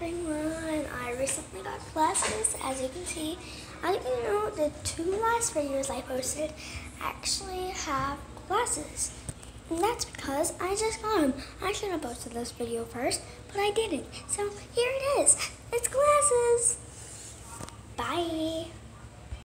everyone! I recently got glasses, as you can see. I didn't know the two last videos I posted actually have glasses. And that's because I just got them. I should have posted this video first, but I didn't. So here it is. Let's go.